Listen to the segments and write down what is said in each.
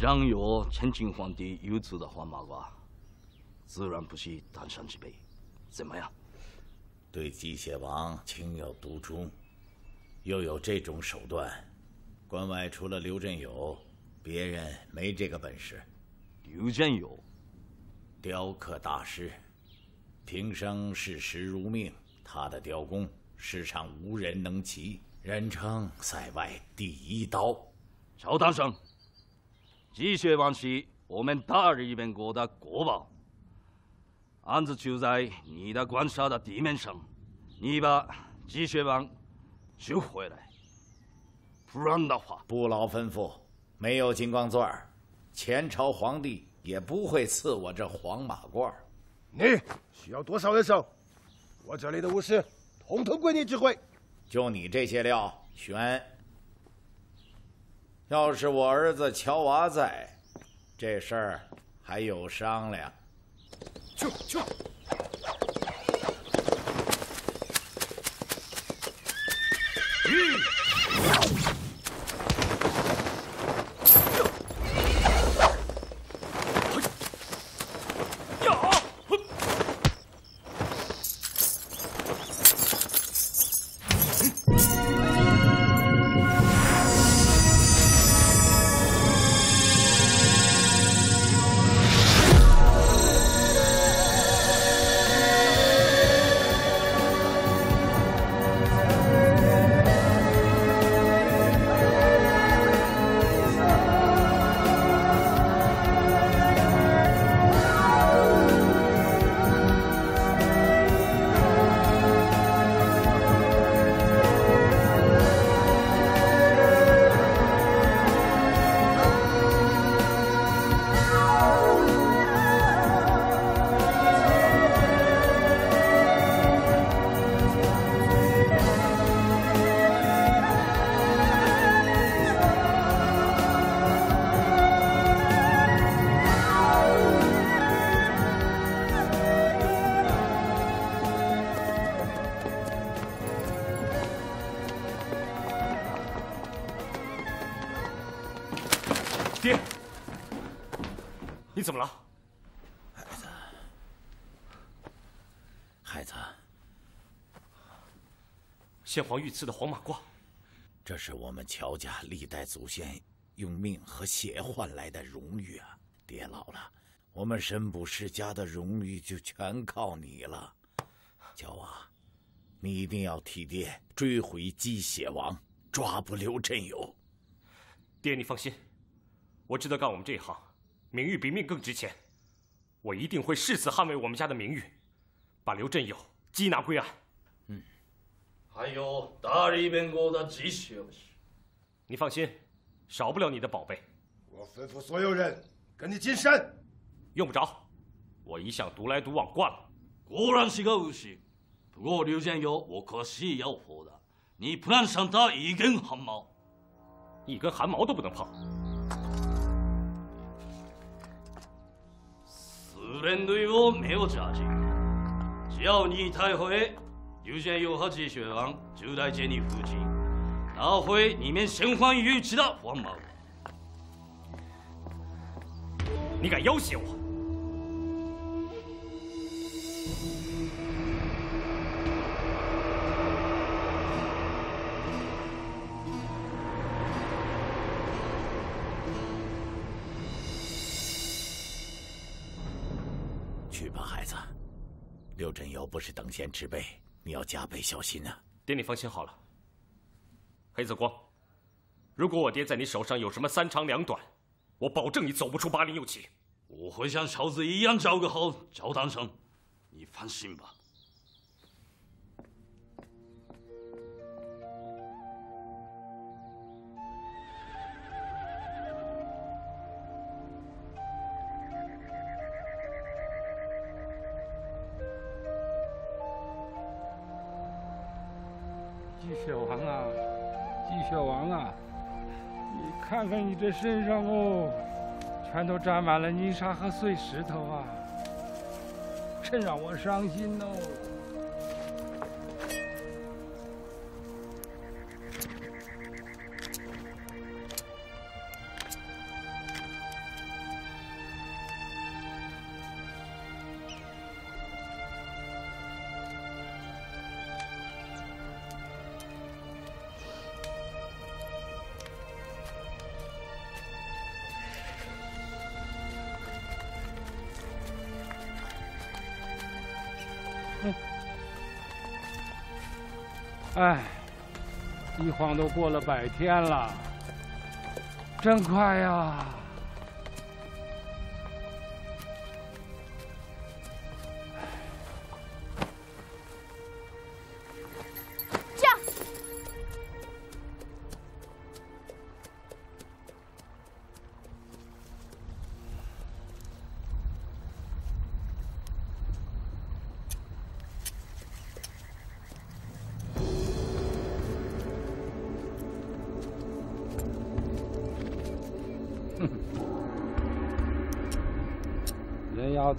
既然有前秦皇帝有子的黄马褂，自然不是单身之辈，怎么样？对机械王情有独钟，又有这种手段，关外除了刘振友，别人没这个本事。刘振友，雕刻大师，平生视石如命，他的雕工世上无人能及，人称塞外第一刀。乔大生，积雪王是我们大日本国的国宝，案子就在你的管辖的地面上，你把鸡血王救回来，不然的话，不劳吩咐，没有金光钻儿，前朝皇帝也不会赐我这黄马褂。你需要多少人手？我这里的武士统统归你指挥。就你这些料，选。要是我儿子乔娃在，这事儿还有商量。去去。先皇御赐的黄马褂，这是我们乔家历代祖先用命和血换来的荣誉啊！爹老了，我们神捕世家的荣誉就全靠你了。乔啊，你一定要替爹追回鸡血王，抓捕刘振友。爹，你放心。我知道干我们这一行，名誉比命更值钱。我一定会誓死捍卫我们家的名誉，把刘振友缉拿归案。嗯，还有大理边国的继续。你放心，少不了你的宝贝。我吩咐所有人跟你进山。用不着，我一向独来独往惯了。果然是个武士，不过刘建友我可是要活的，你不能伤他一根汗毛，一根汗毛都不能碰。人对我没有价值，只要你带回有些有好奇的雪就来接你父亲拿回你们神欢遗址的黄毛。你敢要挟我？去吧孩子。刘振友不是等闲之辈你要加倍小心啊！爹，你放心好了。黑子光，如果我爹在你手上有什么三长两短，我保证你走不出八零六七。我会像小子一样找个好找当生，你放心吧。看看你这身上哦，全都沾满了泥沙和碎石头啊，真让我伤心哦。哎，一晃都过了百天了，真快呀！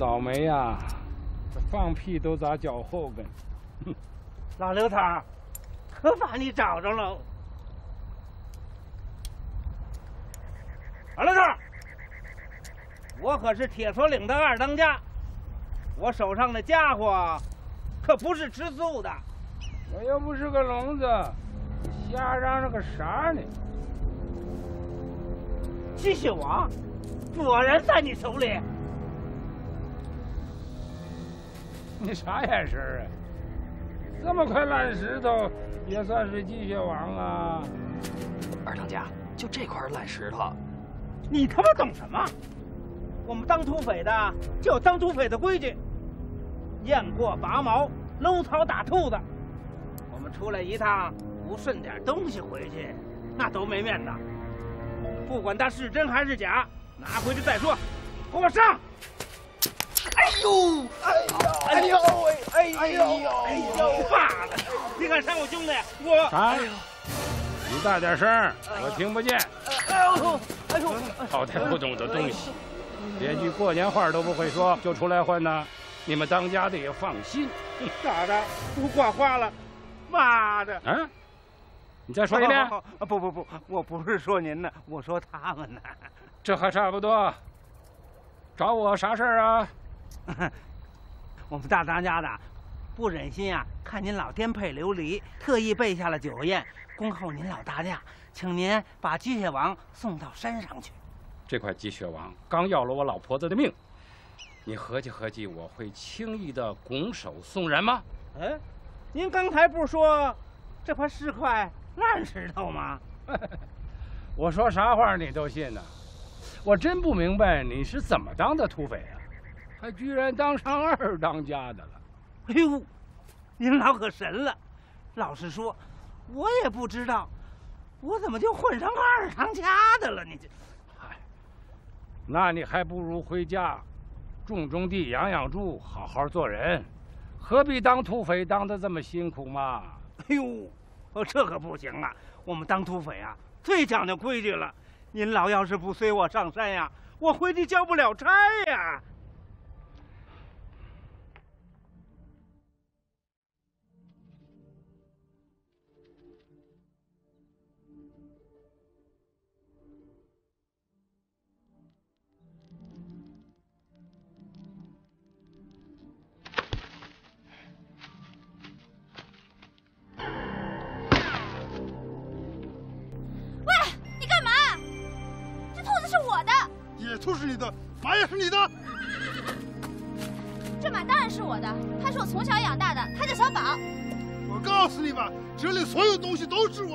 倒霉呀！这放屁都砸脚后跟。老刘头，可把你找着了。老刘头，我可是铁索岭的二当家，我手上的家伙可不是吃素的。我又不是个聋子，瞎嚷嚷个啥呢？鸡血王果然在你手里。你啥眼神啊？这么块烂石头也算是鸡血王啊？二当家，就这块烂石头，你他妈懂什么？我们当土匪的就有当土匪的规矩，雁过拔毛，搂草打兔子。我们出来一趟不顺点东西回去，那都没面子。不管它是真还是假，拿回去再说。给我上！哎呦！哎呦！哎呦！哎呦！哎呦！爸了！你敢伤我兄弟？我……哎呦！你大点声，我听不见。哎呦！哎呦！好歹不懂的东西，连句过年话都不会说，就出来混呢？你们当家的也放心。咋的？都挂花了？妈的！嗯？你再说一遍。不不不，我不是说您呢，我说他们呢。这还差不多。找我啥事儿啊？我们大当家的不忍心啊，看您老颠沛流离，特意备下了酒宴，恭候您老大驾，请您把鸡血王送到山上去。这块鸡血王刚要了我老婆子的命，你合计合计，我会轻易的拱手送人吗？哎，您刚才不是说这块是块烂石头吗？我说啥话你都信呢？我真不明白你是怎么当的土匪啊，还居然当上二当家的了。哎呦，您老可神了！老实说，我也不知道，我怎么就混上二当家的了？你这，嗨，那你还不如回家，种种地，养养猪，好好做人，何必当土匪当的这么辛苦嘛？哎呦，哦，这可不行啊！我们当土匪啊，最讲究规矩了。您老要是不随我上山呀，我回去交不了差呀。兔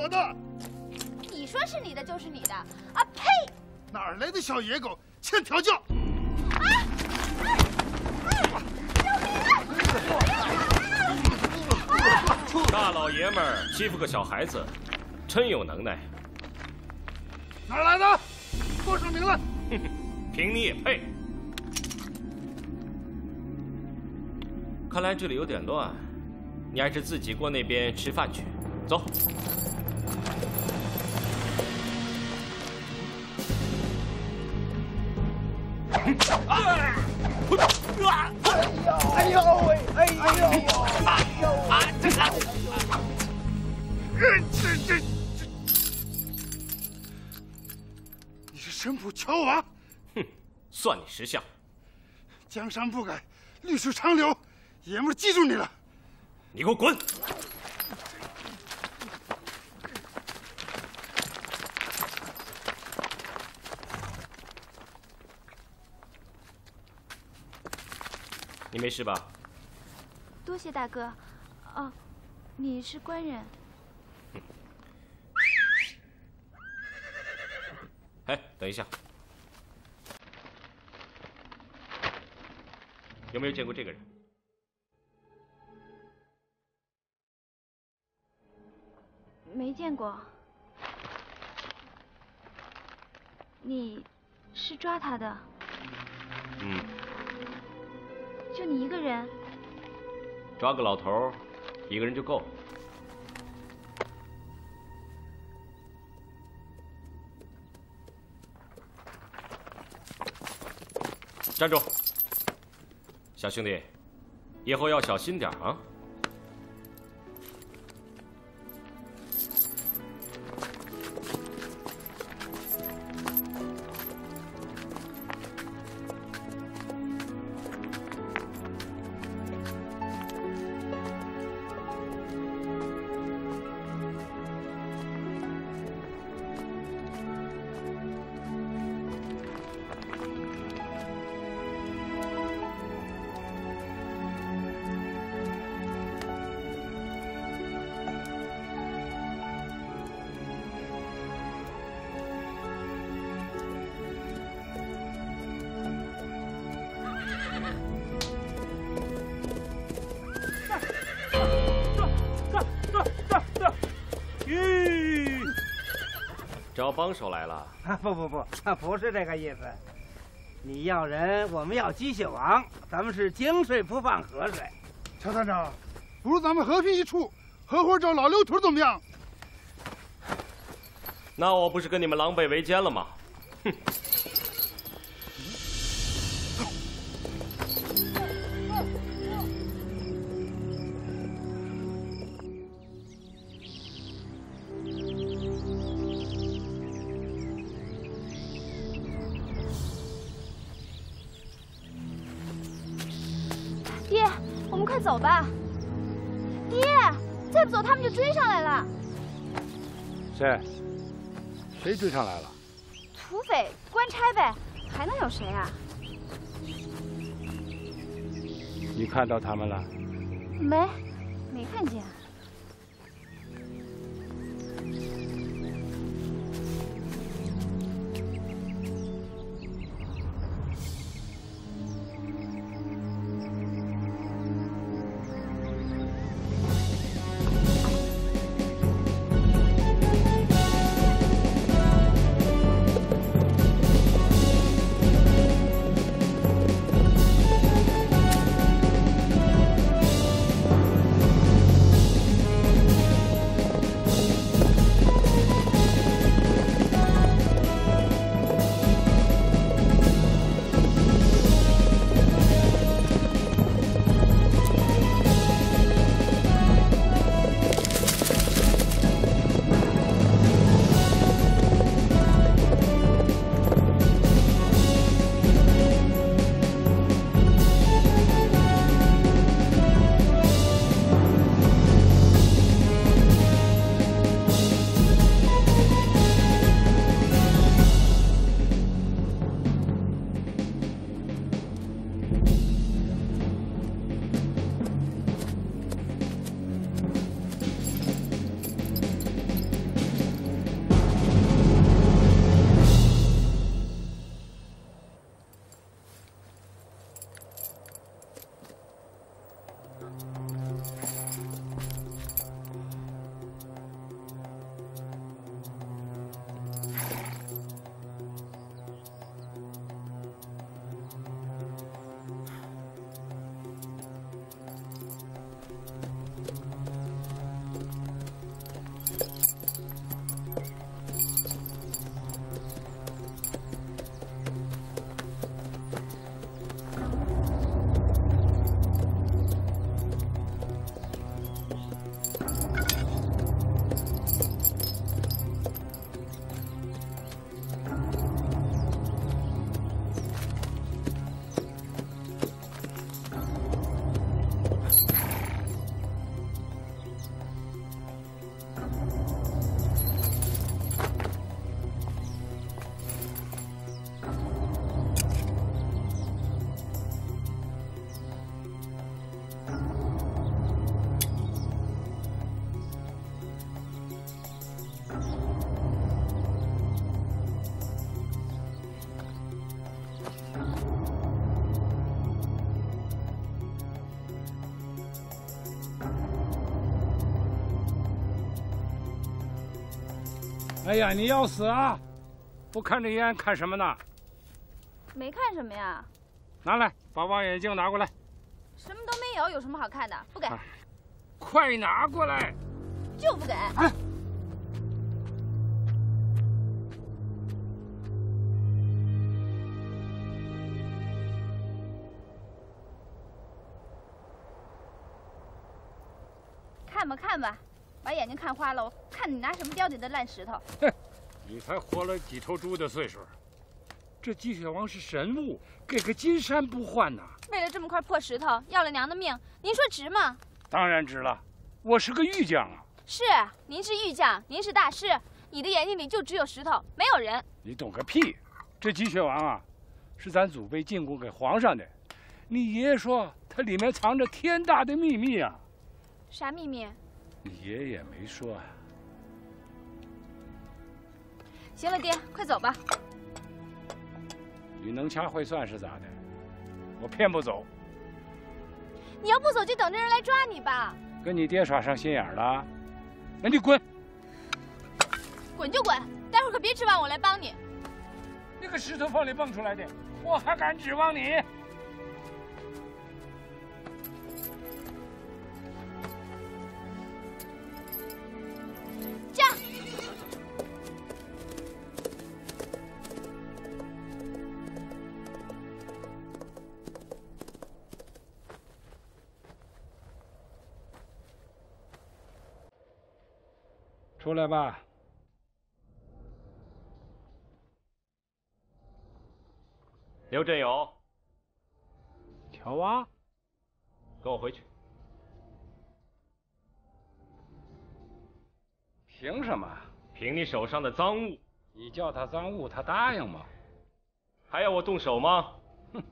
我的。你说是你的就是你的，啊呸！哪来的小野狗，欠调教！啊！大老爷们儿欺负个小孩子，真有能耐。哪来的？报上名来。哼哼。凭你也配？看来这里有点乱，你还是自己过那边吃饭去。走。哎呦！哎呦喂！哎呦！哎呦！啊！这个！这这这！你是神捕乔王？哼算你识相。江山不改，绿水长流，爷们记住你了。你给我滚！你没事吧？多谢大哥。哦，你是官人。哎，等一下。有没有见过这个人？没见过。你是抓他的？就你一个人？抓个老头，一个人就够。站住！小兄弟，以后要小心点啊！帮手来了？啊不不不，不是这个意思。你要人，我们要鸡血王，咱们是井水不犯河水。乔团长，不如咱们和平一处，合伙找老刘屯怎么样？那我不是跟你们狼狈为奸了吗？谁追上来了？土匪、官差呗，还能有谁啊？你看到他们了？哎呀，你要死啊！不看着烟看什么呢？没看什么呀？拿来，把望远镜拿过来。什么都没有，有什么好看的？不给。快拿过来！就不给。看看你拿什么雕你的烂石头。哼，你才活了几头猪的岁数，这鸡血王是神物，给个金山不换呐！为了这么块破石头，要了娘的命，您说值吗？当然值了，我是个玉匠啊。是，您是玉匠，您是大师，你的眼睛里就只有石头，没有人。你懂个屁！这鸡血王啊，是咱祖辈进贡给皇上的。你爷爷说，它里面藏着天大的秘密啊。啥秘密？你爷爷没说啊。行了，爹，快走吧。你能掐会算是咋的？我偏不走。你要不走，就等着人来抓你吧。跟你爹耍上心眼了？那你滚！滚就滚，待会儿可别指望我来帮你。那个石头缝里蹦出来的，我还敢指望你？出来吧。刘振勇乔娃跟我回去。凭什么？凭你手上的赃物。你叫他赃物他答应吗？还要我动手吗？哼。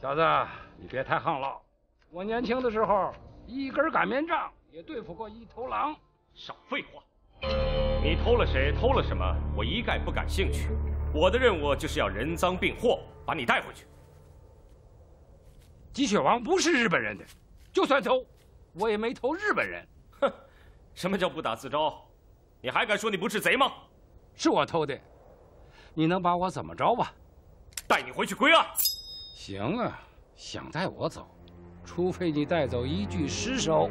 小子你别太横了。我年轻的时候一根擀面杖也对付过一头狼。少废话！你偷了谁，偷了什么，我一概不感兴趣。我的任务就是要人赃并获，把你带回去。鸡血王不是日本人的，就算偷，我也没偷日本人。哼！什么叫不打自招？你还敢说你不是贼吗？是我偷的，你能把我怎么着吧？带你回去归案。行啊，想带我走，除非你带走一具尸首。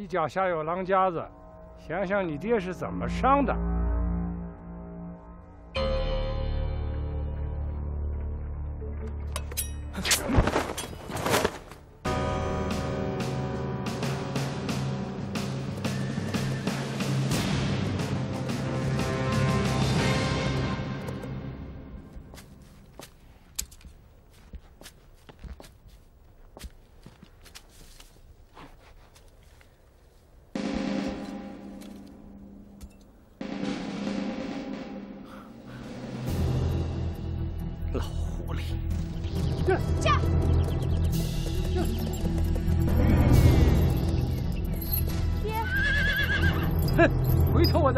你脚下有狼夹子，想想你爹是怎么伤的。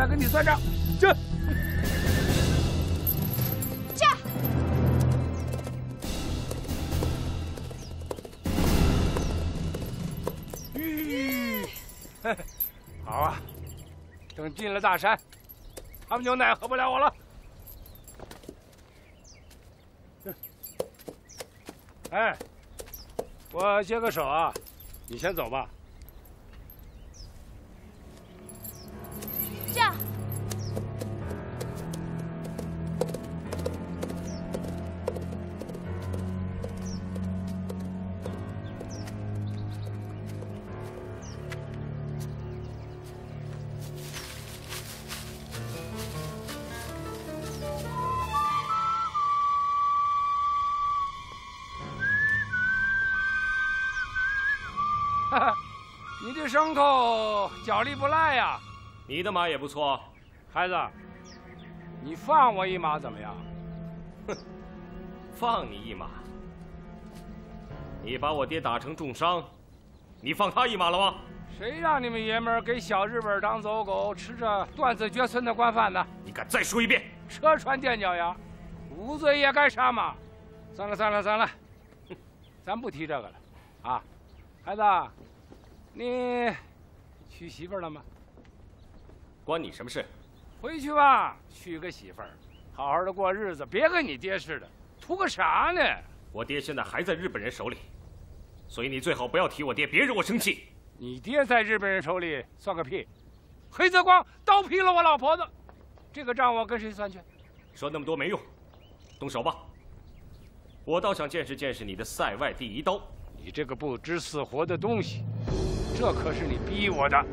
再跟你算账，这，这，吁，好啊，等进了大山，他们就奈何不了我了。哎，我接个手啊，你先走吧。你的马也不错，孩子，你放我一马怎么样？哼，放你一马？你把我爹打成重伤，你放他一马了吗？谁让你们爷们儿给小日本当走狗，吃着断子绝孙的官饭呢？你敢再说一遍？车船垫脚丫，无罪也该杀嘛！算了算了算了，咱不提这个了，啊，孩子。你娶媳妇了吗？关你什么事？回去吧，娶个媳妇儿，好好的过日子，别跟你爹似的，图个啥呢？我爹现在还在日本人手里，所以你最好不要提我爹，别惹我生气。你爹在日本人手里算个屁！黑泽光刀劈了我老婆子，这个账我跟谁算去？说那么多没用，动手吧。我倒想见识见识你的塞外第一刀。你这个不知死活的东西！这可是你逼我的。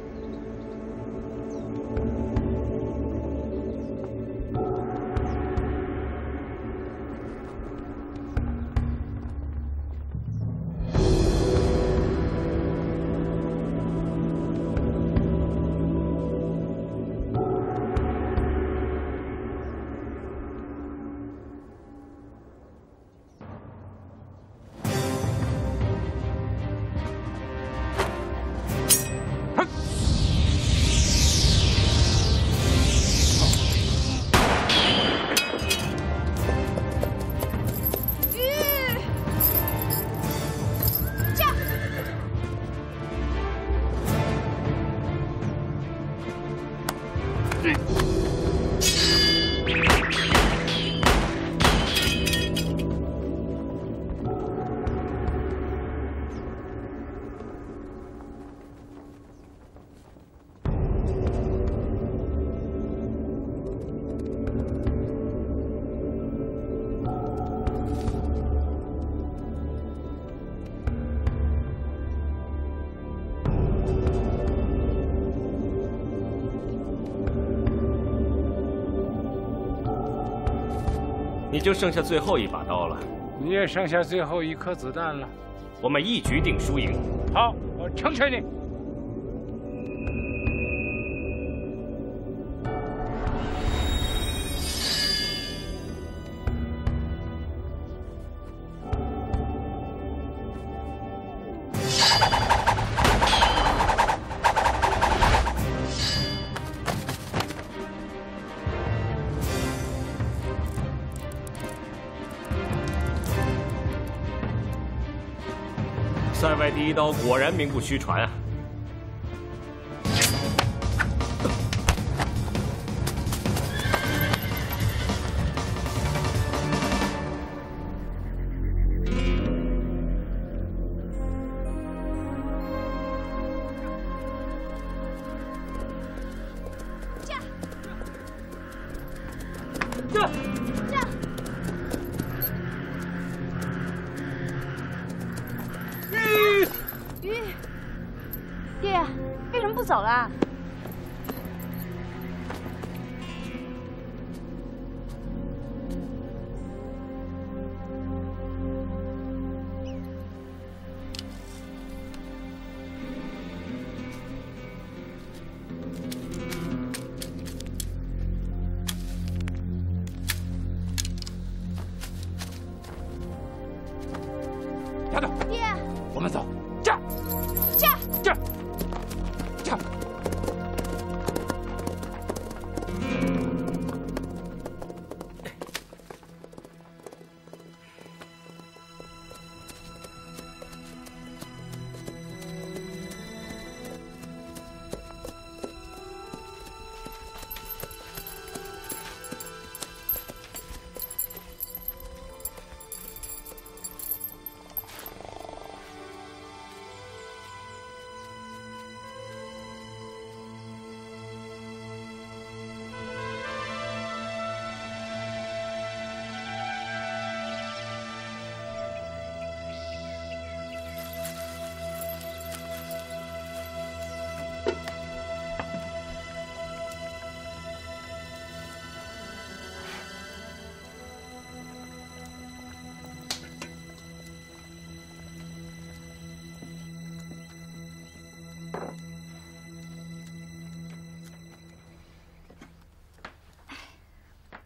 你就剩下最后一把刀了，你也剩下最后一颗子弹了。我们一局定输赢。好，我成全你。果然名不虚传啊！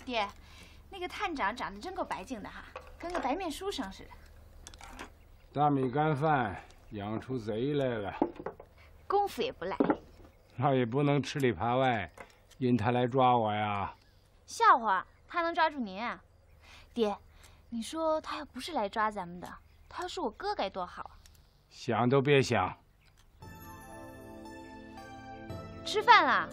爹，那个探长长得真够白净的哈，跟个白面书生似的。大米干饭养出贼来了，功夫也不赖。那也不能吃里扒外，引他来抓我呀。笑话，他能抓住您啊？爹，你说他要不是来抓咱们的，他要是我哥该多好啊！想都别想。吃饭啦。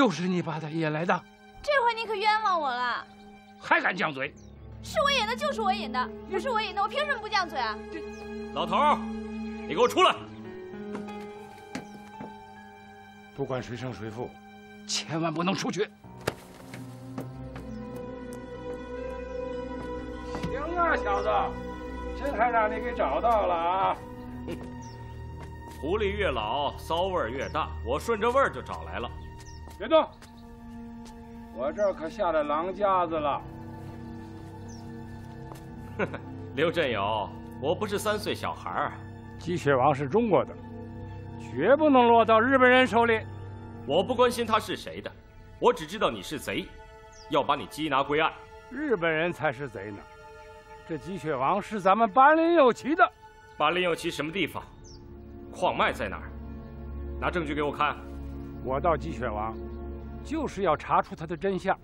又是你把他引来的，这回你可冤枉我了。还敢犟嘴？是我引的，就是我引的，不是我引的，我凭什么不犟嘴啊？老头儿，你给我出来！不管谁胜谁负，千万不能出去。行啊，小子，真还让你给找到了啊！狐狸越老，骚味儿越大。我顺着味儿就找来了。别动！我这儿可下了狼架子了。刘振友，我不是三岁小孩儿。鸡血王是中国的，绝不能落到日本人手里。我不关心他是谁的，我只知道你是贼，要把你缉拿归案。日本人才是贼呢。这鸡血王是咱们斑林右旗的。斑林右旗什么地方？矿脉在哪儿？拿证据给我看。我到鸡血王，就是要查出他的真相。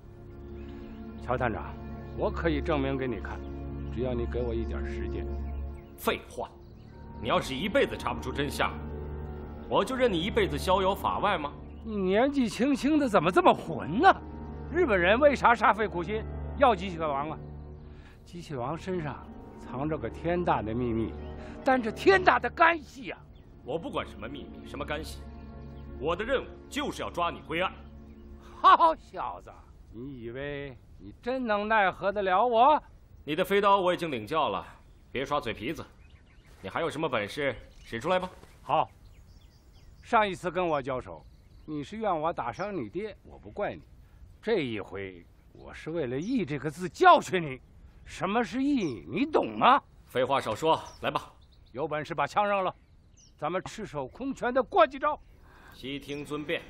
乔探长，我可以证明给你看，只要你给我一点时间。废话，你要是一辈子查不出真相，我就任你一辈子逍遥法外吗？你年纪轻轻的怎么这么混呢？日本人为啥煞费苦心要鸡血王啊？机器王身上藏着个天大的秘密，担着天大的干系呀！我不管什么秘密，什么干系，我的任务就是要抓你归案。好小子，你以为你真能奈何得了我？你的飞刀我已经领教了，别耍嘴皮子。你还有什么本事，使出来吧。好。上一次跟我交手，你是怨我打伤你爹，我不怪你。这一回，我是为了“义”这个字教训你。什么是义？你懂吗？废话少说，来吧。有本事把枪扔了，咱们赤手空拳的过几招。悉听尊便。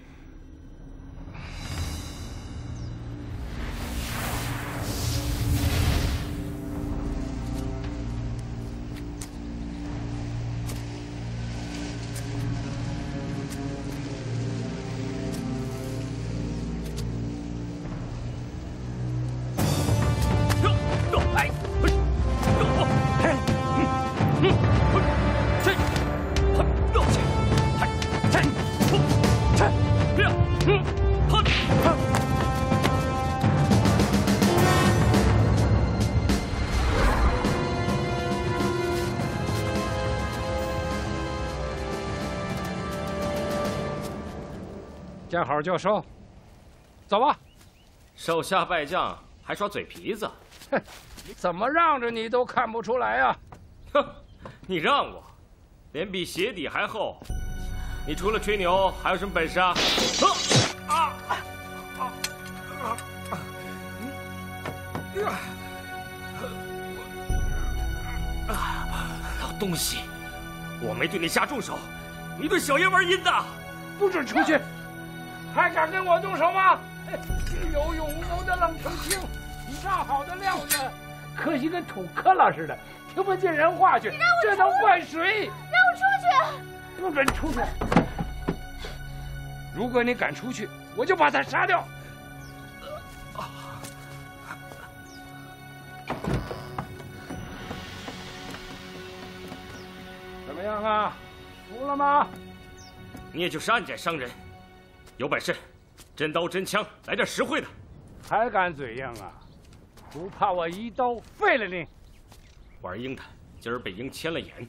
好就收，走吧。手下败将还耍嘴皮子，哼！怎么让着你都看不出来呀？哼！你让我，脸比鞋底还厚。你除了吹牛还有什么本事啊？啊啊啊啊！老东西，我没对你下重手，你对小爷玩阴的，不准出去！还敢跟我动手吗？有勇无谋的冷成清，上好的料子，可惜跟土坷垃似的，听不进人话去。这能怪谁？让我出去！不准出去！如果你敢出去，我就把他杀掉。怎么样啊？服了吗？你也就是暗箭伤人。有本事，真刀真枪，来点实惠的。还敢嘴硬啊？不怕我一刀废了你？玩鹰的，今儿被鹰牵了眼，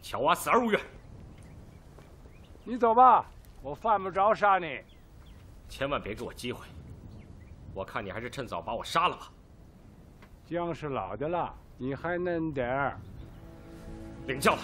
乔娃死而无怨。你走吧，我犯不着杀你。千万别给我机会，我看你还是趁早把我杀了吧。姜是老的了，你还嫩点儿。领教了。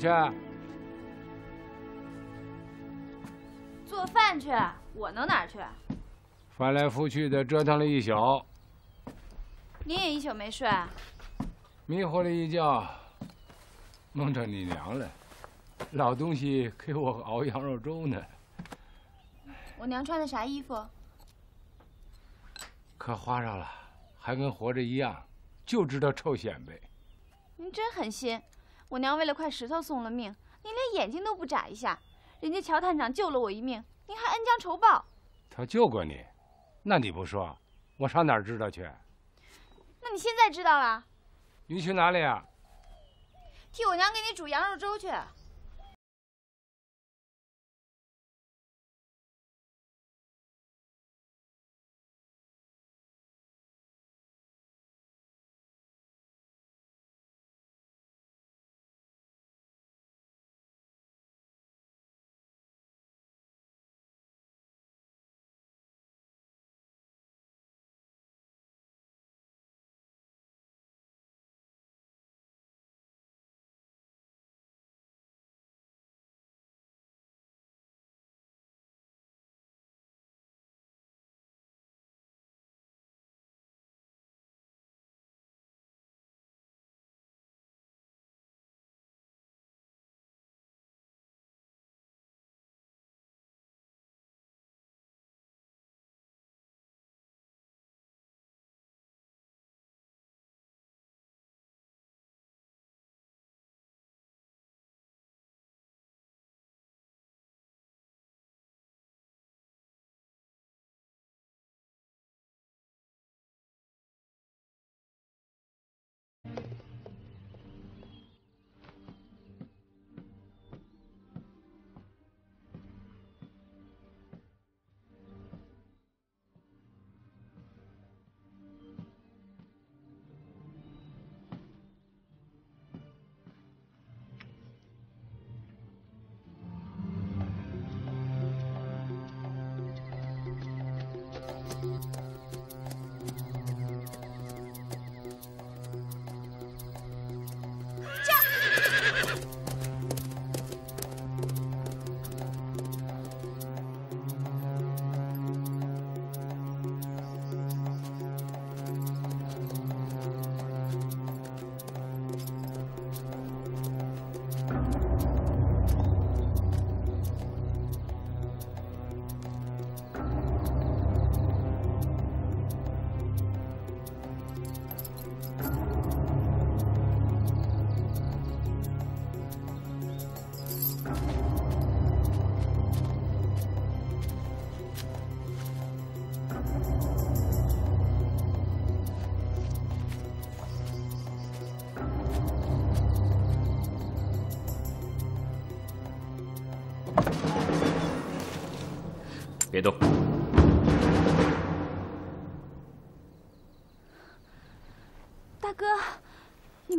去？做饭去。我能哪儿去？翻来覆去的折腾了一宿。你也一宿没睡？迷糊了一觉，梦着你娘了。老东西给我熬羊肉粥呢。我娘穿的啥衣服？可花哨了，还跟活着一样。就知道臭显摆。您真狠心！我娘为了块石头送了命，您连眼睛都不眨一下。人家乔探长救了我一命，您还恩将仇报。他救过你，那你不说，我上哪儿知道去？那你现在知道了？你去哪里啊？替我娘给你煮羊肉粥去。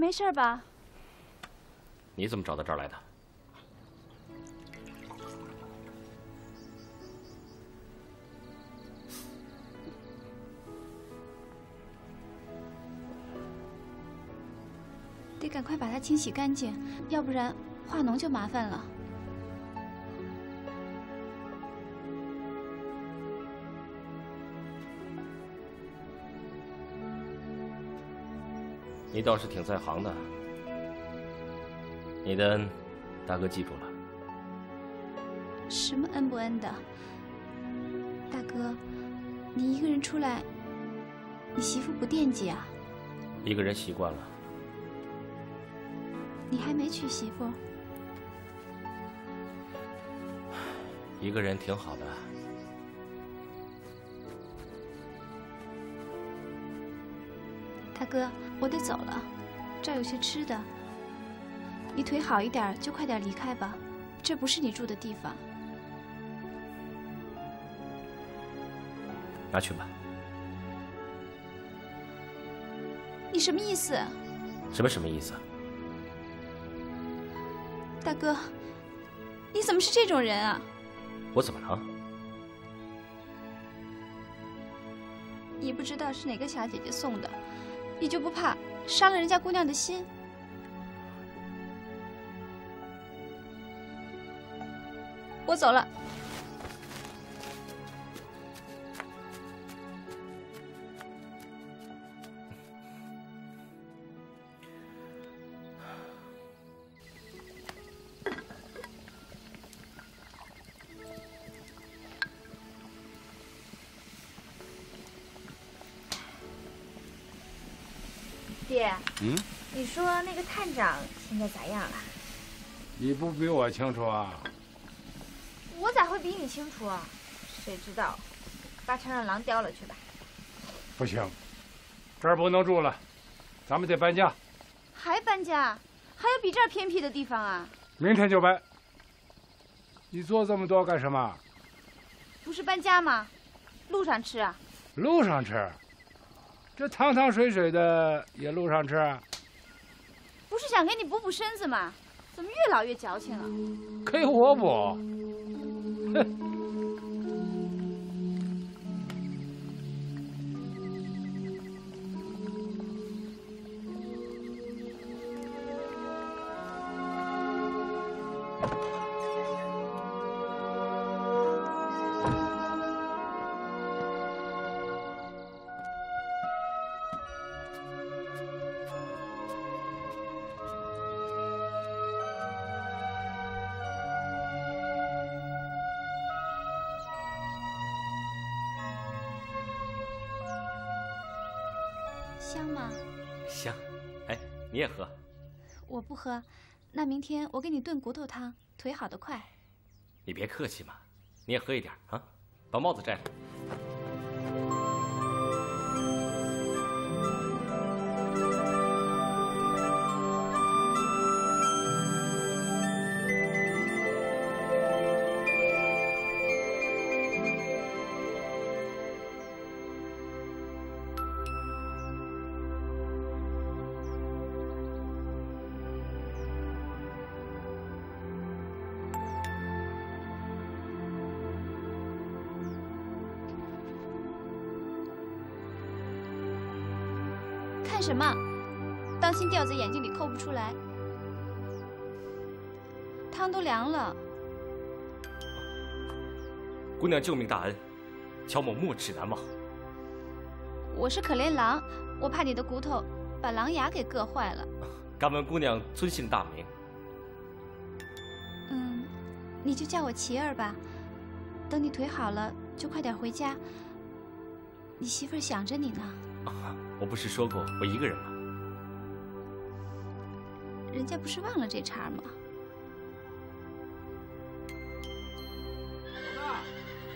没事吧？你怎么找到这儿来的？得赶快把它清洗干净，要不然化脓就麻烦了。你倒是挺在行的，你的恩，大哥记住了。什么恩不恩的，大哥，你一个人出来，你媳妇不惦记啊？一个人习惯了。你还没娶媳妇？一个人挺好的。大哥，我得走了，这儿有些吃的。你腿好一点就快点离开吧，这不是你住的地方。拿去吧。你什么意思？什么什么意思？大哥，你怎么是这种人啊？我怎么了？你不知道是哪个小姐姐送的，你就不怕伤了人家姑娘的心？我走了。个探长现在咋样了？你不比我清楚啊？我咋会比你清楚啊？谁知道，八成让狼叼了去吧。不行，这儿不能住了，咱们得搬家。还搬家？还有比这儿偏僻的地方啊？明天就搬。你做这么多干什么？不是搬家吗？路上吃啊？路上吃？这汤汤水水的也路上吃？不是想给你补补身子吗？怎么越老越矫情了？给我补？哼！明天我给你炖骨头汤，腿好得快。你别客气嘛，你也喝一点啊。把帽子摘了。看什么？当心掉在眼睛里抠不出来。汤都凉了。姑娘救命大恩，乔某没齿难忘。我是可怜狼，我怕你的骨头把狼牙给硌坏了。敢问姑娘尊姓大名？嗯，你就叫我琪儿吧。等你腿好了，就快点回家。你媳妇儿想着你呢。啊，我不是说过我一个人吗？人家不是忘了这茬吗？老大，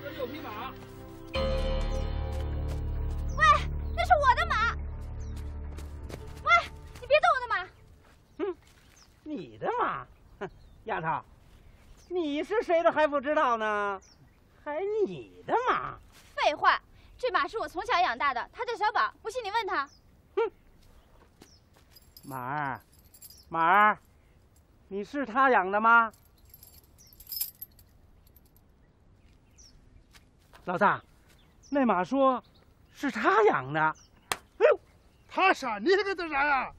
这里有匹马。喂，那是我的马！喂，你别动我的马！哼，你的马？哼，丫头，你是谁的还不知道呢？还你的马？废话。这马是我从小养大的，它叫小宝，不信你问他。哼，马儿，马儿，你是他养的吗？老大，那马说是他养的。哎呦，他傻，你还跟他啥呀？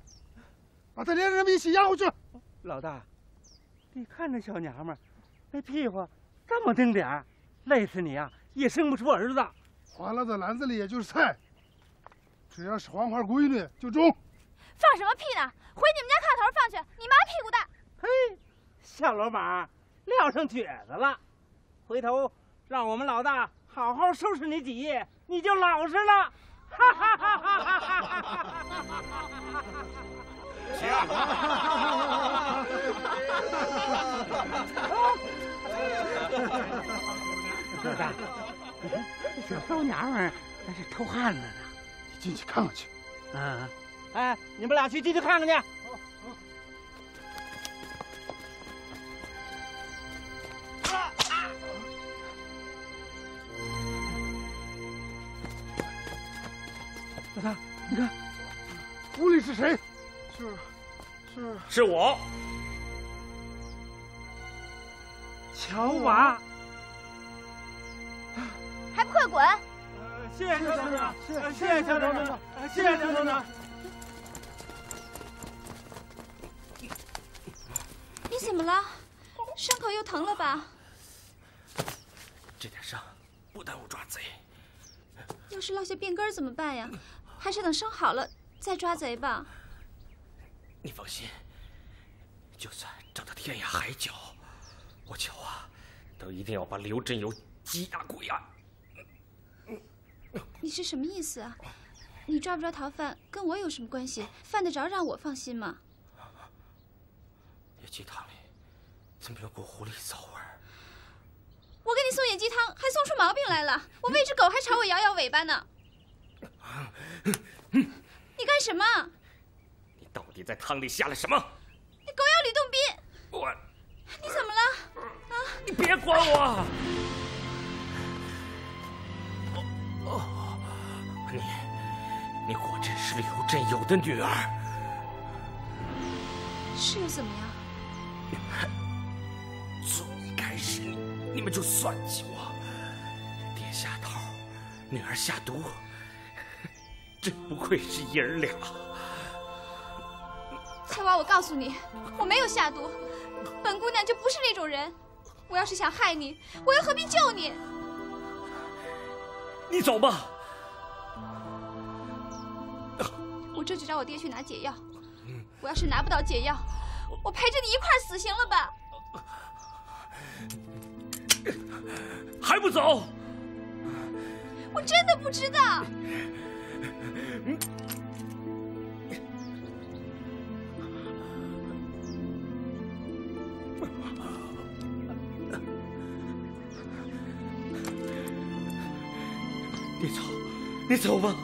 把他连人们一起押回去。老大，你看那小娘们儿，那屁股这么丁点儿，累死你啊，也生不出儿子。花了在篮子里也就是菜，只要是黄花闺女就中。放什么屁呢？回你们家炕头放去！你妈屁股大。嘿，小罗马，撂上蹶子了。回头让我们老大好好收拾你几夜，你就老实了。哈哈哈哈哈哈！你看。这小骚娘们那是偷汉子呢，你进去看看去。嗯，哎，你们俩去进去看看去。老大，你看，屋里是谁？是，是，是我，乔娃。还不快滚！谢谢乔厂长，谢谢乔厂长，谢谢乔厂长。你怎么了？伤口又疼了吧？这点伤不耽误抓贼。要是落下病根怎么办呀？还是等伤好了再抓贼吧。你放心，就算找到天涯海角，我乔啊，都一定要把刘振友缉拿归案。你是什么意思啊？你抓不着逃犯跟我有什么关系？犯得着让我放心吗？野鸡汤里怎么有股狐狸骚味儿？我给你送野鸡汤，还送出毛病来了。我喂只狗还朝我摇摇尾巴呢。你干什么？你到底在汤里下了什么？你狗咬吕洞宾！我，你怎么了？啊！你别管我！你，你果真是刘振友的女儿？是又怎么样？从一开始，你们就算计我，爹下套，女儿下毒，真不愧是爷儿俩。小娃，我告诉你，我没有下毒，本姑娘就不是那种人。我要是想害你，我又何必救你？你走吧。这就找我爹去拿解药。我要是拿不到解药，我陪着你一块儿死行了吧？还不走？我真的不知道。你走，你走吧。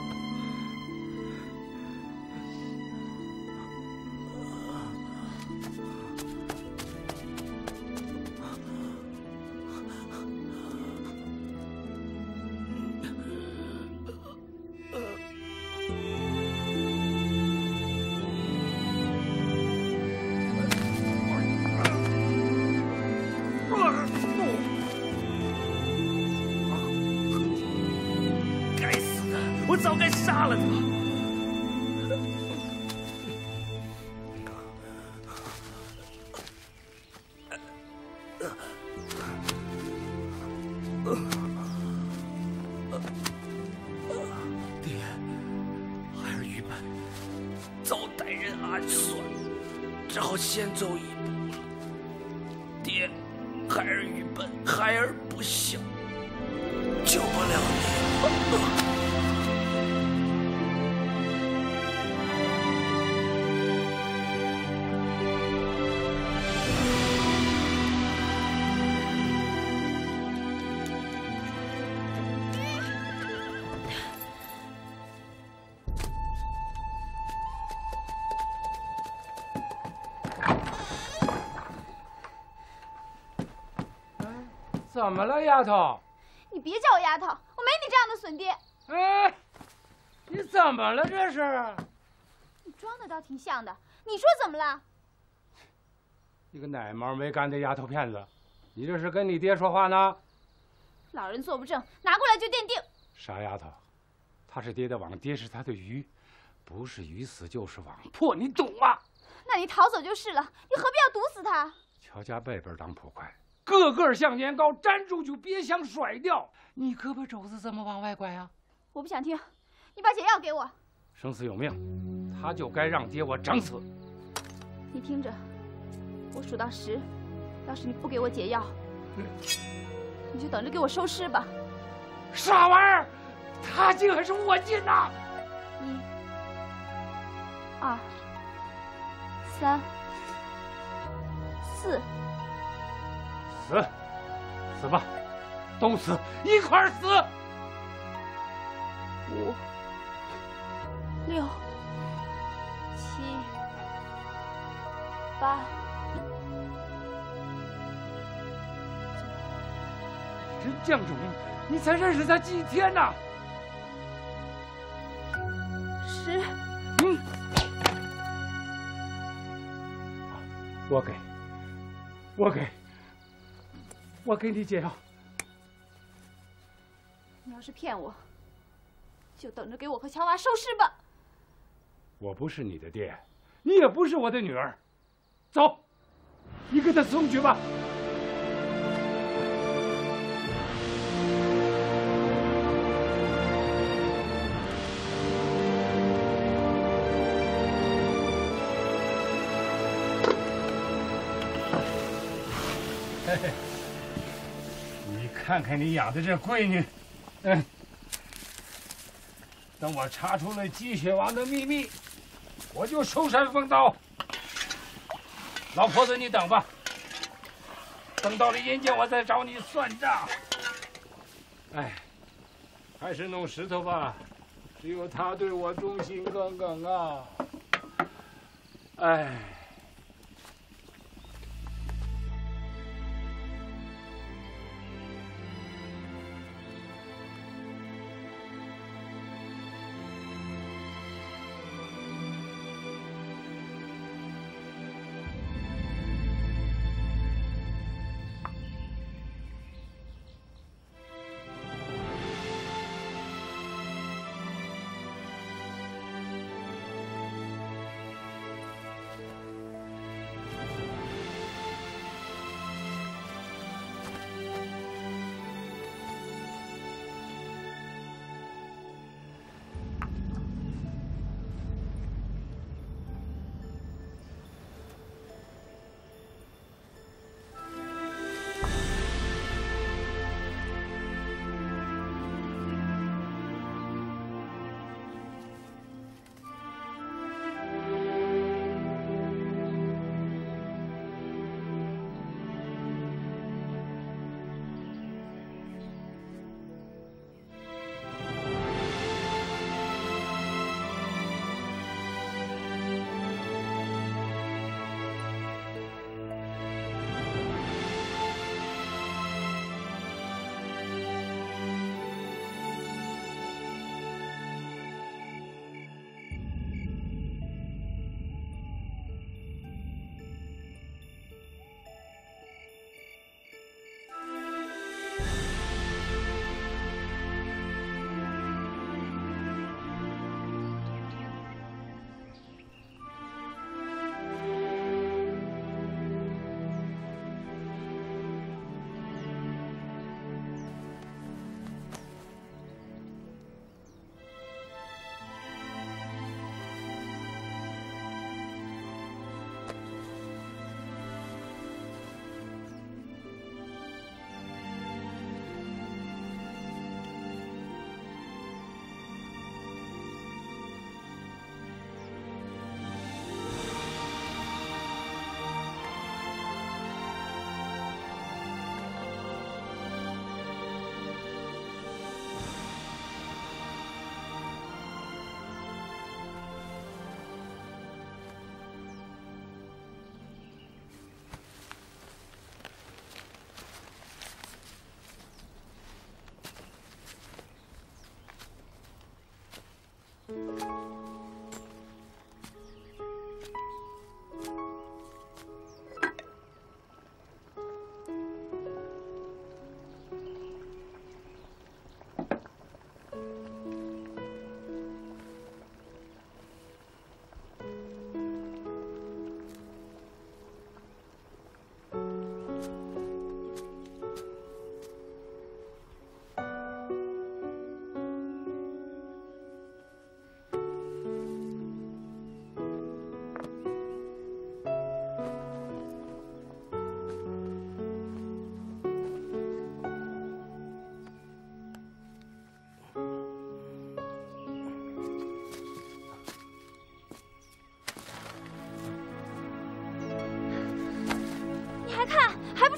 怎么了，丫头？你别叫我丫头，我没你这样的损爹。哎，你怎么了这是？你装的倒挺像的，你说怎么了？你个奶毛没干的丫头片子，你这是跟你爹说话呢？老人坐不正，拿过来就奠定。傻丫头，他是爹的网，爹是他的鱼，不是鱼死就是网破，你懂吗？那你逃走就是了，你何必要毒死他？乔家辈辈当捕快，个个像年糕，粘住就别想甩掉。你胳膊肘子怎么往外拐啊？我不想听，你把解药给我。生死有命，他就该让爹我整死。你听着，我数到十，要是你不给我解药，你就等着给我收尸吧。傻玩意儿，他进还是我进呐？一、二、三、四，死，死吧，都死，一块儿死。五、六、七、八。真犟种，你才认识他几天呐？十，嗯，我给，我给，我给你解药。你要是骗我，就等着给我和乔娃收尸吧。我不是你的爹，你也不是我的女儿，走，你给他送去吧。看看你养的这闺女，嗯，等我查出了鸡血王的秘密，我就收山封刀。老婆子，你等吧，等到了阴间，我再找你算账。哎，还是弄石头吧，只有他对我忠心耿耿啊。哎。you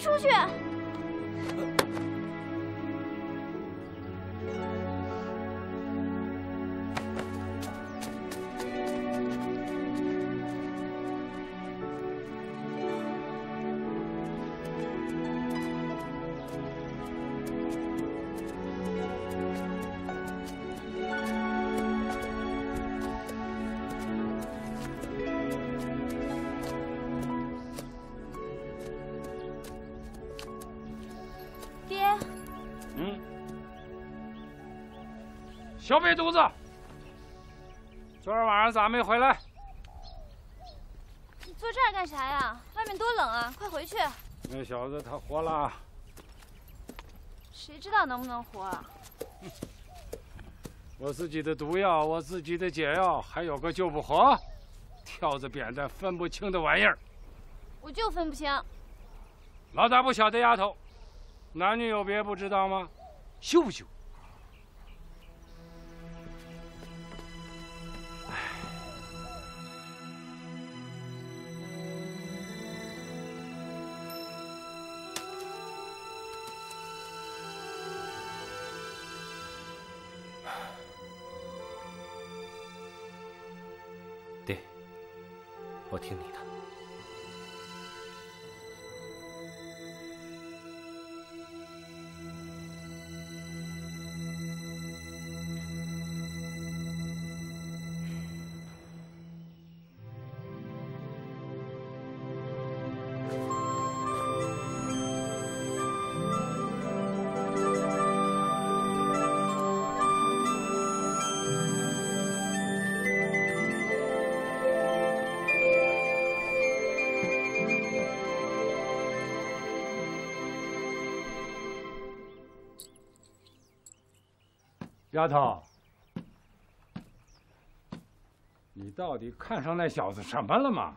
出去！肥犊子，昨儿晚上咋没回来？你坐这儿干啥呀？外面多冷啊！快回去。那小子他活了。谁知道能不能活？啊 我自己的毒药，我自己的解药，还有个救不活？挑子扁担分不清的玩意儿。我就分不清。老大不小的丫头，男女有别不知道吗？羞不羞？丫头，你到底看上那小子什么了吗？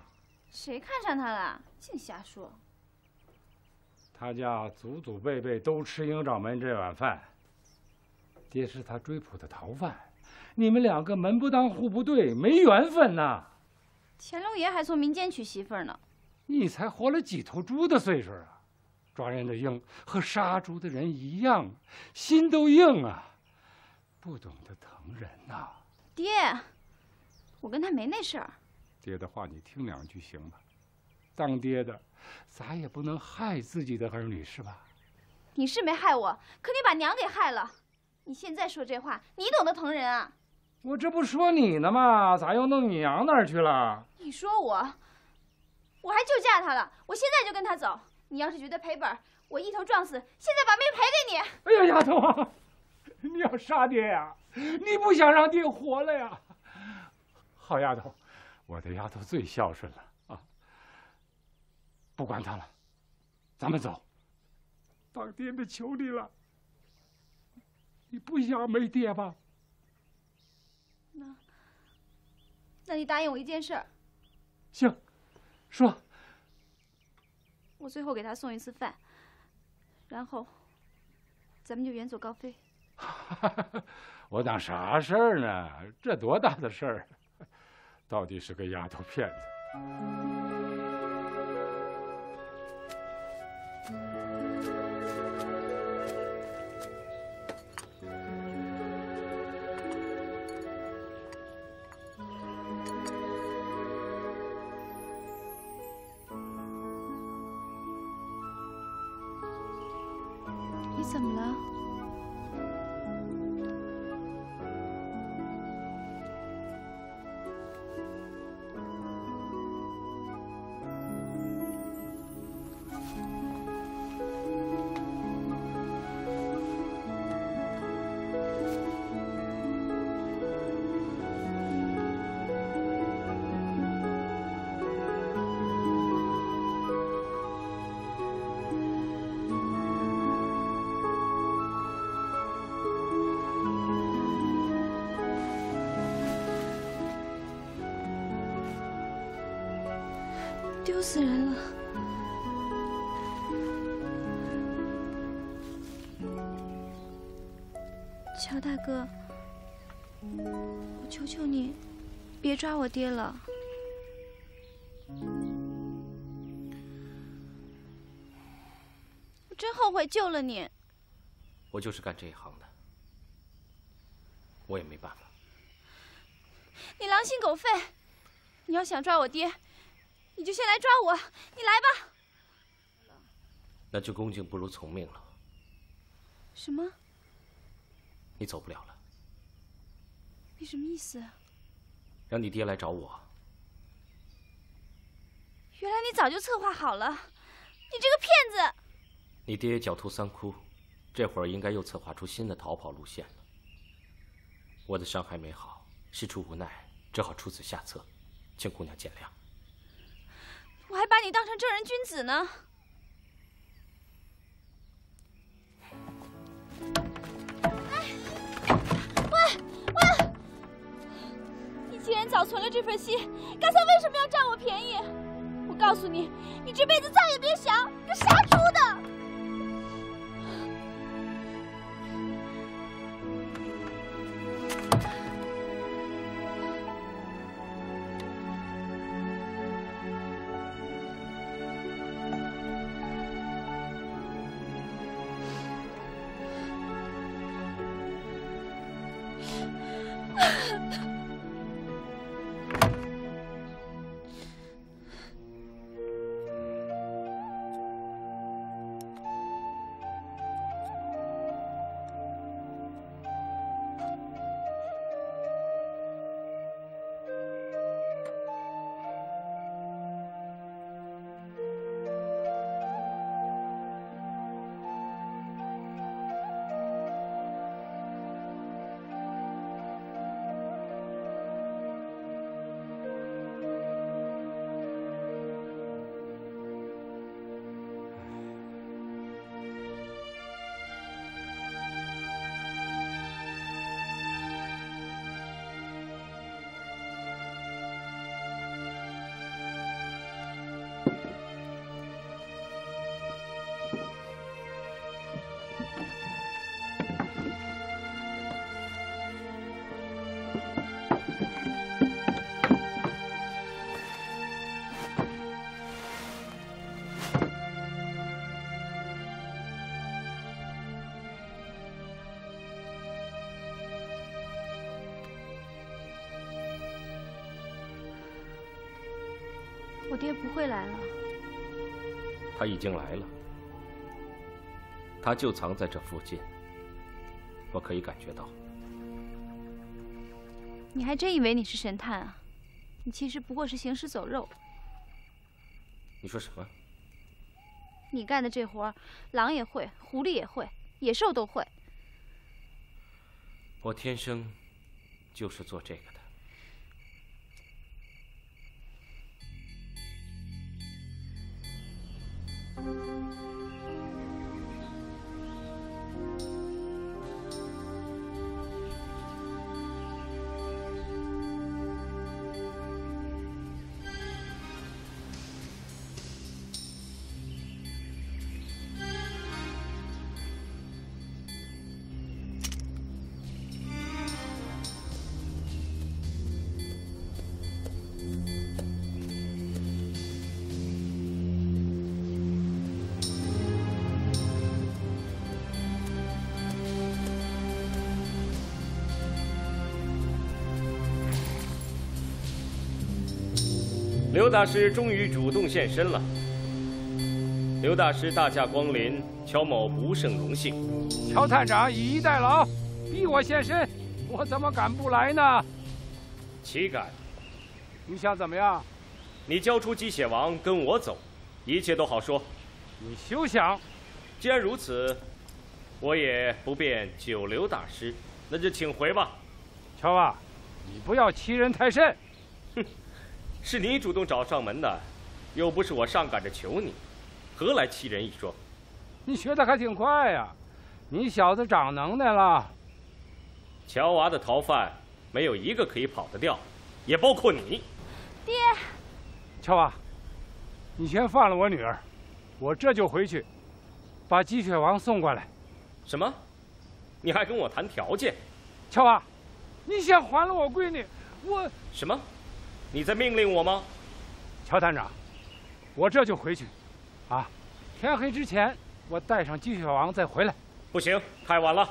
谁看上他了？净瞎说！他家祖祖辈辈都吃鹰掌门这碗饭，爹是他追捕的逃犯，你们两个门不当户不对，没缘分呐。乾隆爷还从民间娶媳妇呢。你才活了几头猪的岁数啊！抓人的鹰和杀猪的人一样，心都硬啊。不懂得疼人呐，爹，我跟他没那事儿。爹的话你听两句行吧？当爹的，咋也不能害自己的儿女是吧？你是没害我，可你把娘给害了。你现在说这话，你懂得疼人啊？我这不说你呢吗？咋又弄你娘那儿去了？你说我，我还就嫁他了，我现在就跟他走。你要是觉得赔本，我一头撞死，现在把命赔给你。哎呀，丫头啊！你要杀爹呀？你不想让爹活了呀？好丫头，我的丫头最孝顺了啊！不管他了，咱们走。当爹的求你了，你不想没爹吧？那，那你答应我一件事。行，说。我最后给他送一次饭，然后，咱们就远走高飞。我当啥事儿呢？这多大的事儿？到底是个丫头片子。我爹了！我真后悔救了你。我就是干这一行的，我也没办法。你狼心狗肺！你要想抓我爹！你就先来抓我，你来吧。那就恭敬不如从命了。什么？你走不了了。你什么意思？让你爹来找我。原来你早就策划好了，你这个骗子！你爹狡兔三窟，这会儿应该又策划出新的逃跑路线了。我的伤还没好，事出无奈，只好出此下策，请姑娘见谅。我还把你当成正人君子呢。既然早存了这份心，刚才为什么要占我便宜？我告诉你，你这辈子再也别想个杀猪的！爹不会来了。他已经来了，他就藏在这附近，我可以感觉到。你还真以为你是神探啊？你其实不过是行尸走肉。你说什么？你干的这活，狼也会，狐狸也会，野兽都会。我天生就是做这个的。刘大师终于主动现身了。刘大师大驾光临，乔某不胜荣幸。乔探长以逸待劳，逼我现身，我怎么敢不来呢？岂敢！你想怎么样？你交出鸡血王，跟我走，一切都好说。你休想！既然如此，我也不便久留大师，那就请回吧。乔啊，你不要欺人太甚。哼，是你主动找上门的，又不是我上赶着求你，何来欺人一说？你学的还挺快呀，你小子长能耐了。乔娃的逃犯没有一个可以跑得掉，也包括你。爹，乔娃，你先放了我女儿，我这就回去，把鸡血王送过来。什么？你还跟我谈条件？乔娃，你先还了我闺女，我什么？你在命令我吗？乔探长，我这就回去，啊，天黑之前我带上鸡血王再回来。不行，太晚了，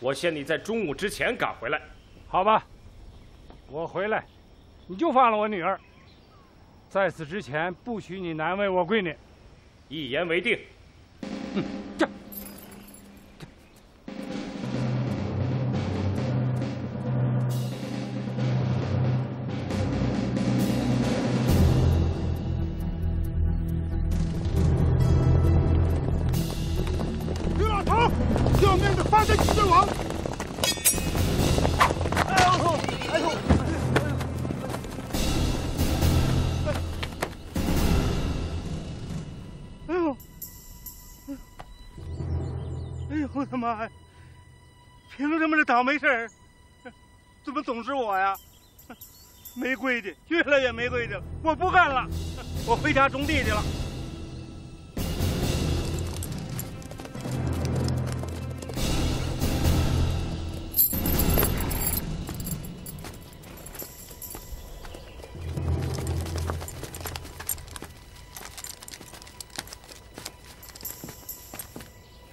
我限你在中午之前赶回来。好吧，我回来，你就放了我女儿。在此之前，不许你难为我闺女。一言为定。嗯，这。我的妈呀！凭什么这倒霉事儿，怎么总是我呀？没规矩，越来越没规矩了！我不干了，我回家种地去了。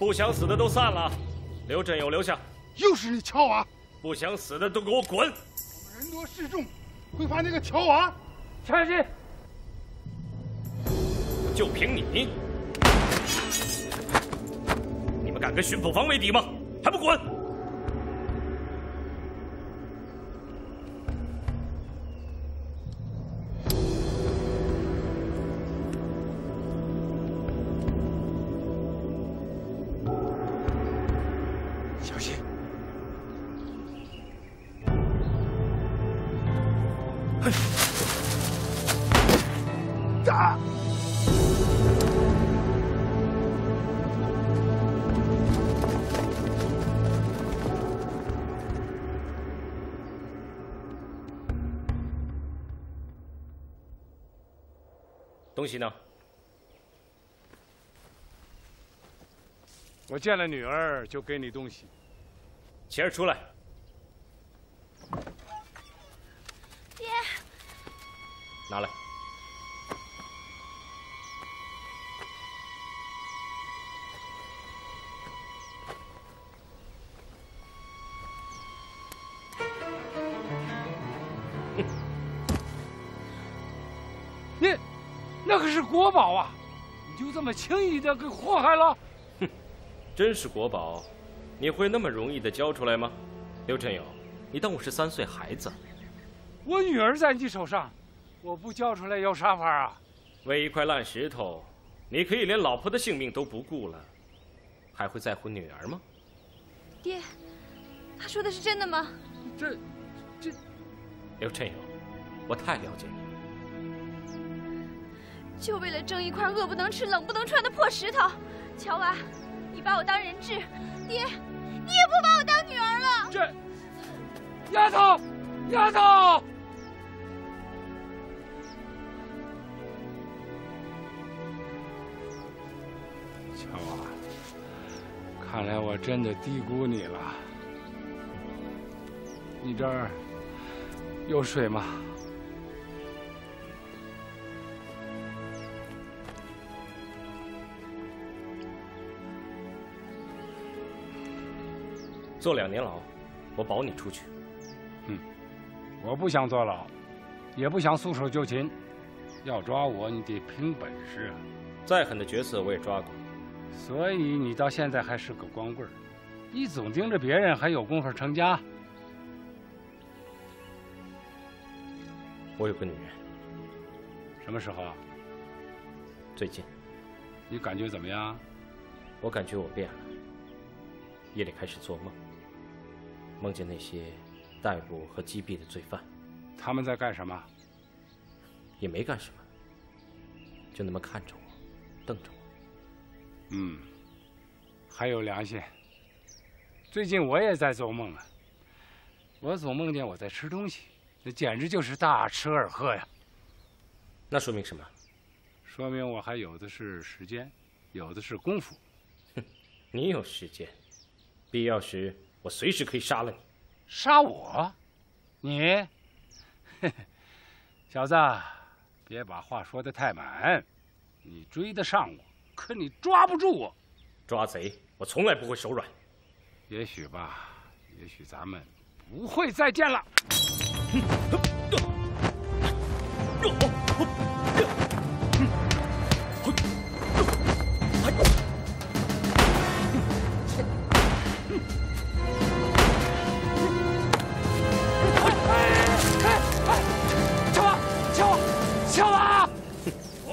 不想死的都散了，刘振友留下。又是你乔娃！不想死的都给我滚！我人多势众，会怕那个乔娃？小心！就凭你，你们敢跟巡捕房为敌吗？还不滚！东西呢？我见了女儿就给你东西。钱儿出来。这么轻易的给祸害了？哼，真是国宝，你会那么容易的交出来吗？刘振友，你当我是三岁孩子？我女儿在你手上，我不交出来有啥法啊？为一块烂石头，你可以连老婆的性命都不顾了，还会在乎女儿吗？爹，他说的是真的吗？这，这，刘振友，我太了解你。就为了争一块饿不能吃、冷不能穿的破石头，乔娃，你把我当人质，爹，你也不把我当女儿了。这丫头，丫头，乔娃，看来我真的低估你了。你这儿有水吗？坐两年牢，我保你出去。嗯，我不想坐牢，也不想束手就擒。要抓我，你得凭本事啊！再狠的角色我也抓过，所以你到现在还是个光棍你总盯着别人，还有功夫成家？我有个女人。什么时候啊？最近。你感觉怎么样？我感觉我变了。夜里开始做梦。梦见那些逮捕和击毙的罪犯，他们在干什么？也没干什么，就那么看着我，瞪着我。嗯，还有良心。最近我也在做梦啊，我总梦见我在吃东西，那简直就是大吃二喝呀。那说明什么？说明我还有的是时间，有的是功夫。哼，你有时间，必要时。我随时可以杀了你，杀我？你，小子，别把话说的太满。你追得上我，可你抓不住我。抓贼，我从来不会手软。也许吧，也许咱们不会再见了。我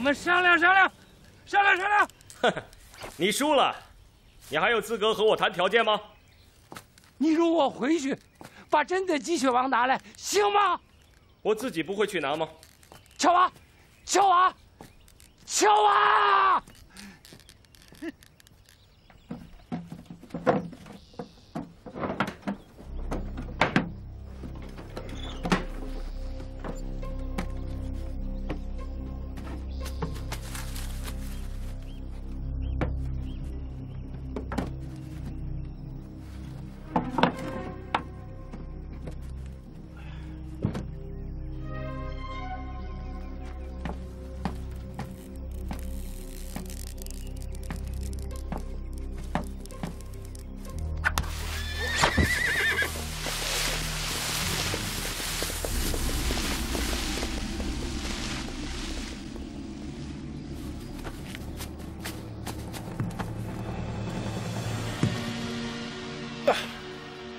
们商量商量，商量商量。你输了，你还有资格和我谈条件吗？你容我回去，把真的鸡血王拿来，行吗？我自己不会去拿吗？乔娃，乔娃，乔娃。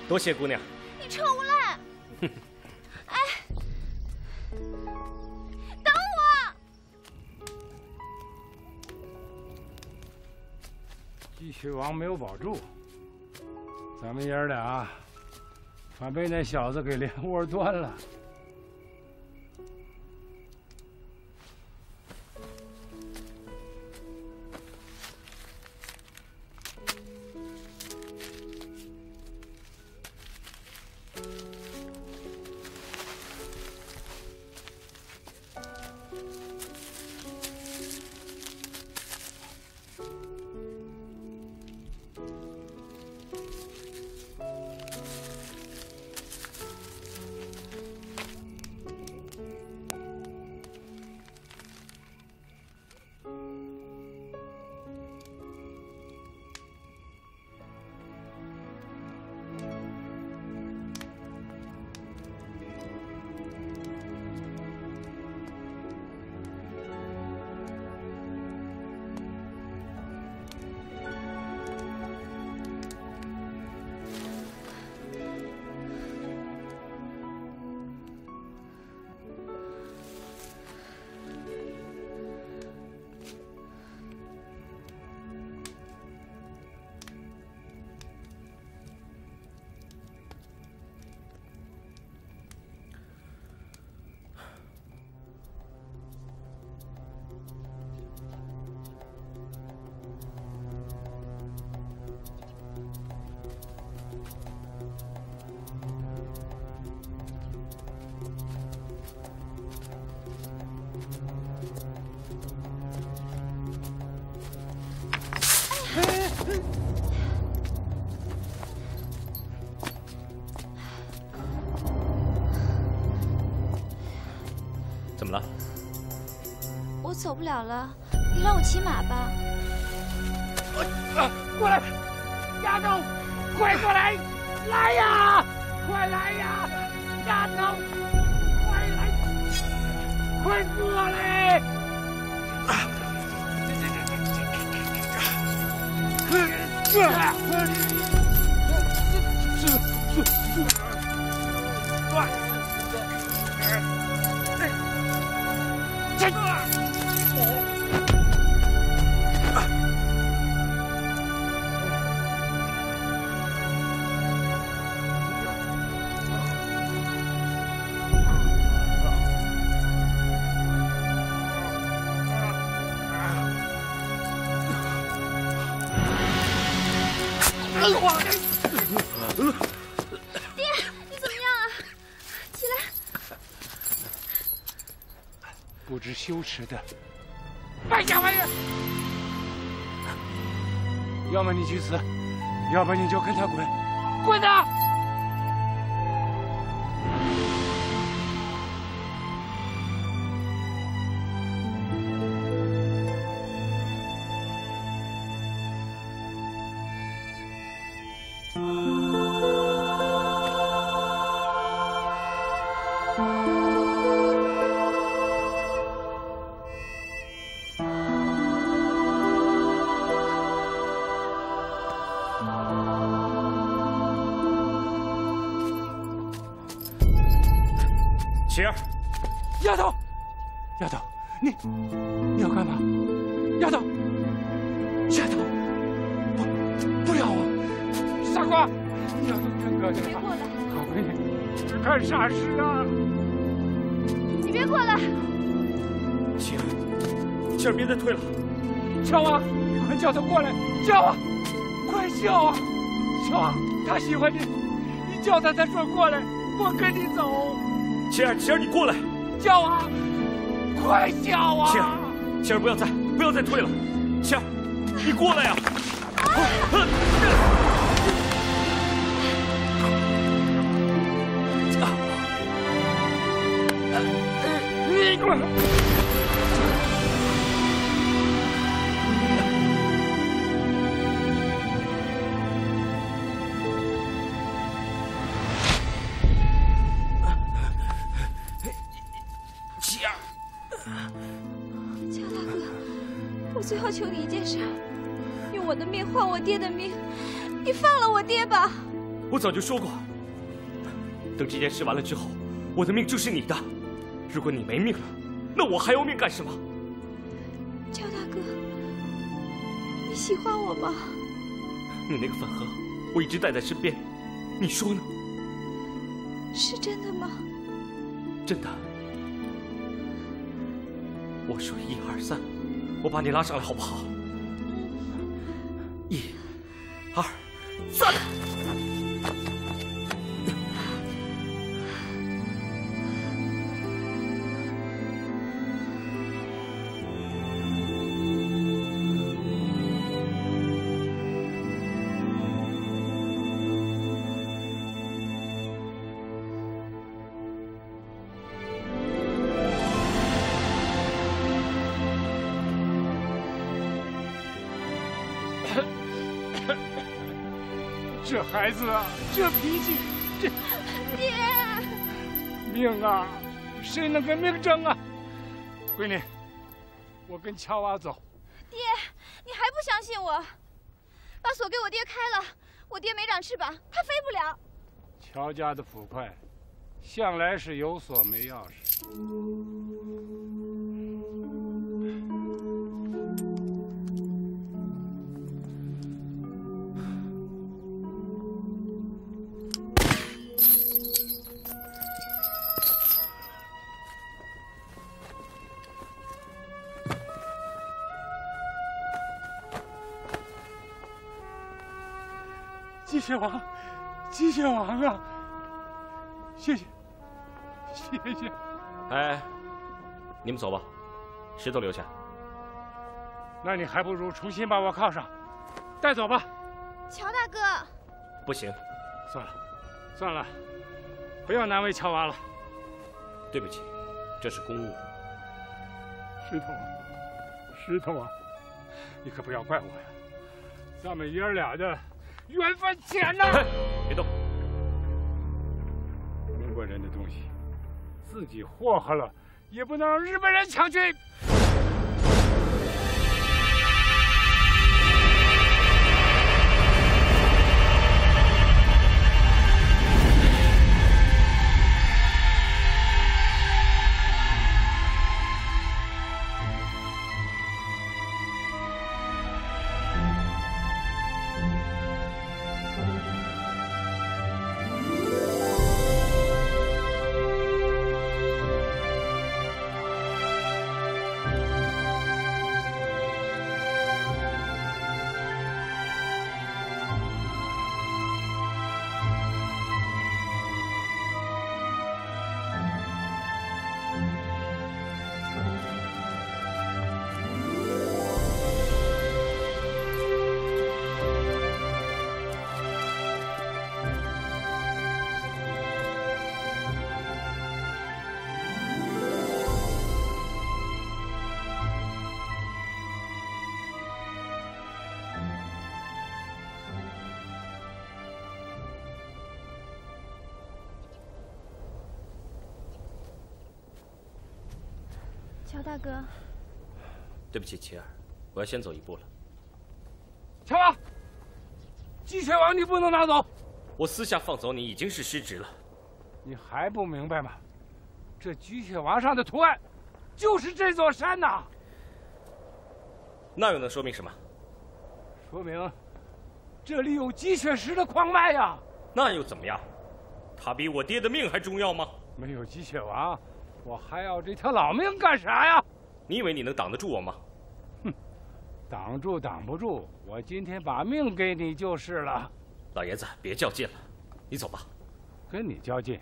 多谢姑娘。你臭无赖！哎，等我！鸡血王没有保住，咱们爷俩反被那小子给连窝端了。了了，你让我骑马爹，你怎么样啊？起来！不知羞耻的败家玩意儿！要么你去死，要不你就跟他滚，滚呐！叫他，他说过来，我跟你走。琪儿，琪儿，你过来！叫啊！快叫啊！琪儿，琪儿，不要再不要再退了！琪儿，你过来呀！你过来！我早就说过，等这件事完了之后，我的命就是你的。如果你没命了，那我还要命干什么？乔大哥，你喜欢我吗？你那个粉盒，我一直带在身边，你说呢？是真的吗？真的。我数一二三，我把你拉上来好不好？一、二、三。这孩子啊，这脾气，这爹，命啊，谁能跟命争啊？闺女，我跟乔娃走。爹，你还不相信我？把锁给我爹开了，我爹没长翅膀，他飞不了。乔家的捕快，向来是有锁没钥匙。鸡血王，机械王啊！谢谢，谢谢。哎，你们走吧，石头留下。那你还不如重新把我铐上，带走吧。乔大哥，不行，算了，算了，不要难为乔娃了。对不起，这是公务。石头啊，石头啊，你可不要怪我呀，咱们爷儿俩的缘分浅呐！别动！中国人的东西，自己祸害了，也不能让日本人抢去。乔大哥，对不起，琪儿，我要先走一步了。乔王，鸡血王你不能拿走。我私下放走你已经是失职了。你还不明白吗？这鸡血王上的图案，就是这座山呐。那又能说明什么？说明这里有鸡血石的矿脉呀。那又怎么样？他比我爹的命还重要吗？没有鸡血王。我还要这条老命干啥呀？你以为你能挡得住我吗？哼，挡住挡不住，我今天把命给你就是了。老爷子，别较劲了，你走吧。跟你较劲，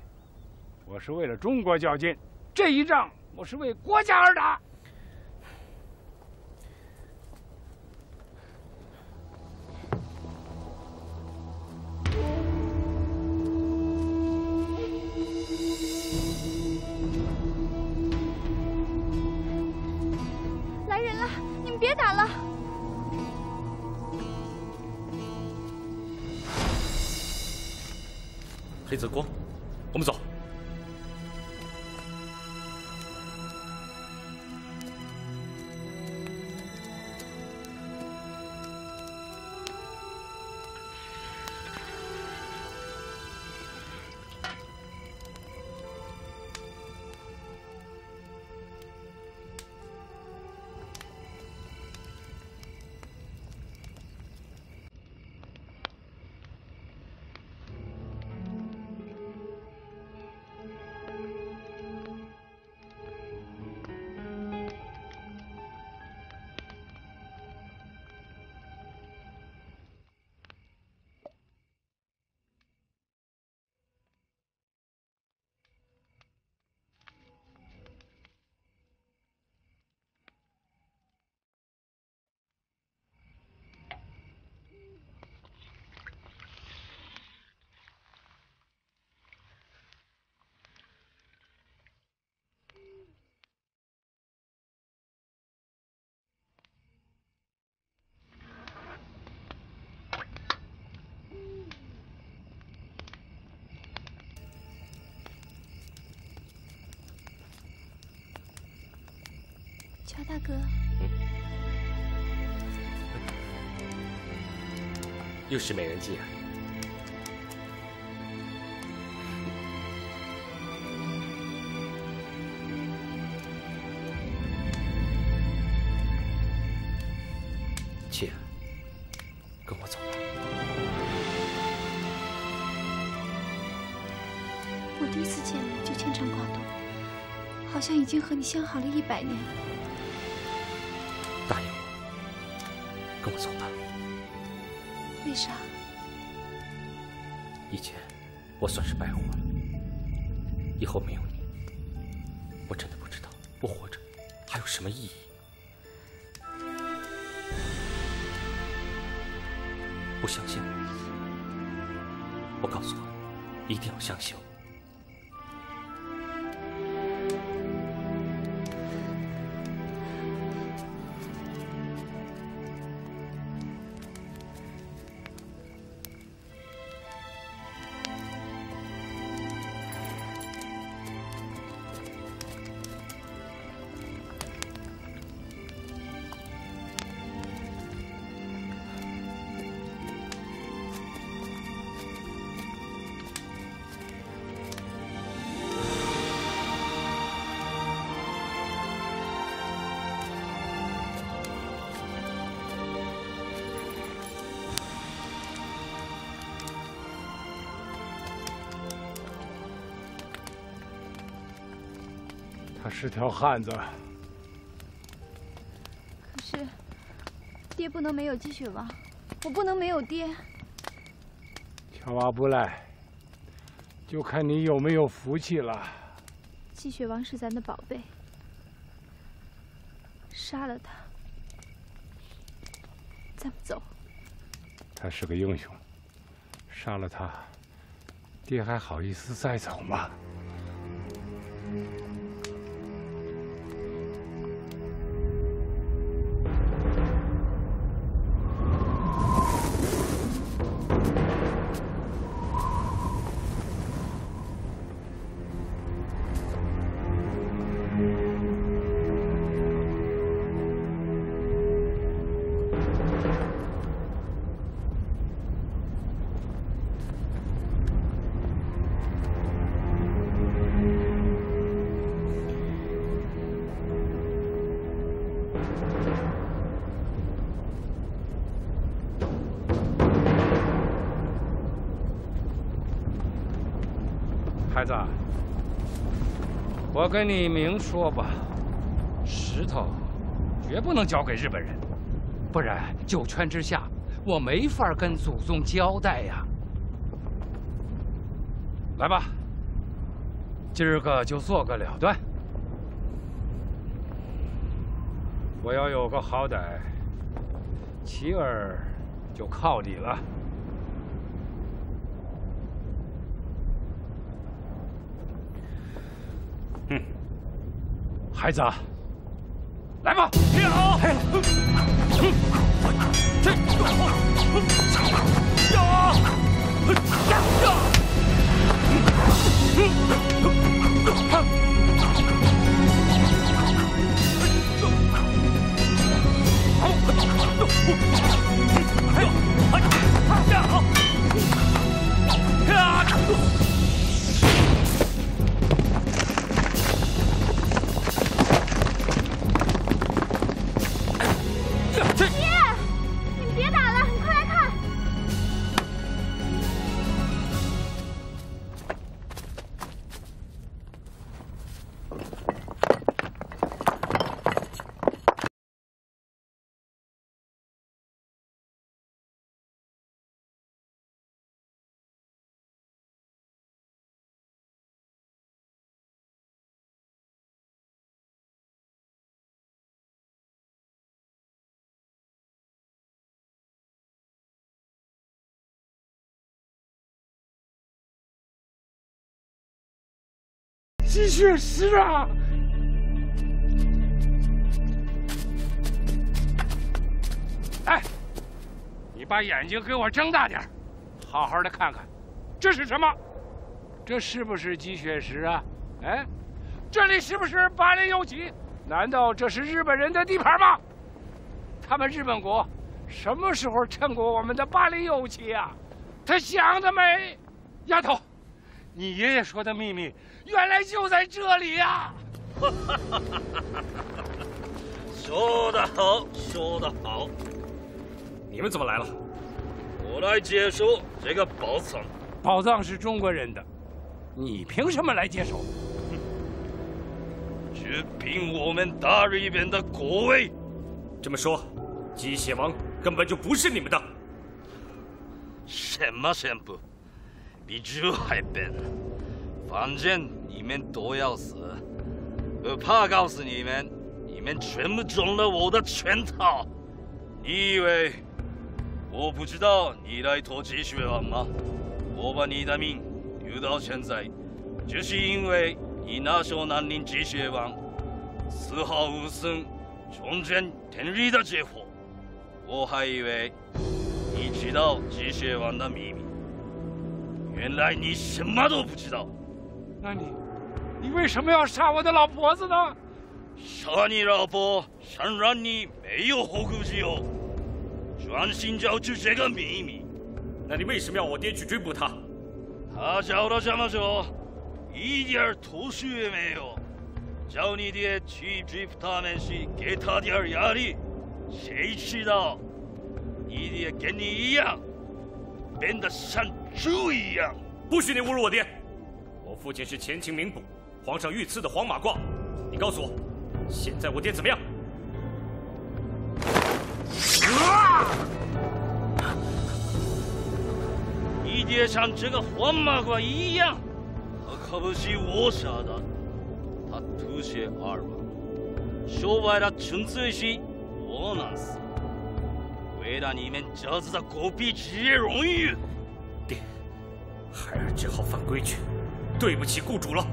我是为了中国较劲，这一仗我是为国家而打。乔大哥，又是美人计啊！切，跟我走吧。我第一次见你就牵肠挂肚，好像已经和你相好了一百年。答我算是白活了，以后没有你，我真的不知道我活着还有什么意义。不相信我？我告诉你，一定要相信是条汉子。可是，爹不能没有积雪王，我不能没有爹。乔娃不赖，就看你有没有福气了。积雪王是咱的宝贝，杀了他，咱们走。他是个英雄，杀了他，爹还好意思再走吗？我跟你明说吧，石头绝不能交给日本人，不然九泉之下，我没法跟祖宗交代呀。来吧，今儿个就做个了断。我要有个好歹，齐儿就靠你了。孩子，来吧！积雪石啊！哎，你把眼睛给我睁大点好好的看看，这是什么？这是不是积雪石啊？哎，这里是不是巴黎右旗？难道这是日本人的地盘吗？他们日本国什么时候趁过我们的巴黎右旗啊？他想得美！丫头，你爷爷说的秘密原来就在这里呀、说得好，说得好。你们怎么来了？我来接收这个宝藏。宝藏是中国人的，你凭什么来接手？只凭我们大日本的国威。这么说，机械王根本就不是你们的。什么宣布？比猪还笨。反正你们都要死。我怕告诉你们，你们全部中了我的圈套。你以为我不知道你来拖积雪王吗？我把你的命留到现在，就是因为你那时候南宁积雪王丝毫无损，忠贞天理的结果。我还以为你知道积雪王的秘密，原来你什么都不知道。那你，你为什么要杀我的老婆子呢？杀你老婆，想让你没有后顾之忧，专心找出这个秘密。那你为什么要我爹去追捕他？他找了这么久，一点头绪也没有。叫你爹去追捕他们时，给他点压力。谁知道，你爹跟你一样，变得像猪一样。不许你侮辱我爹！我父亲是前清名捕，皇上御赐的黄马褂，你告诉我，现在我爹怎么样？你爹像这个黄马褂一样，他可不是我杀的，他吐血而亡，说白了纯粹是我难死，为了你们侄子的狗屁职业荣誉。爹，孩儿只好犯规矩，对不起雇主了。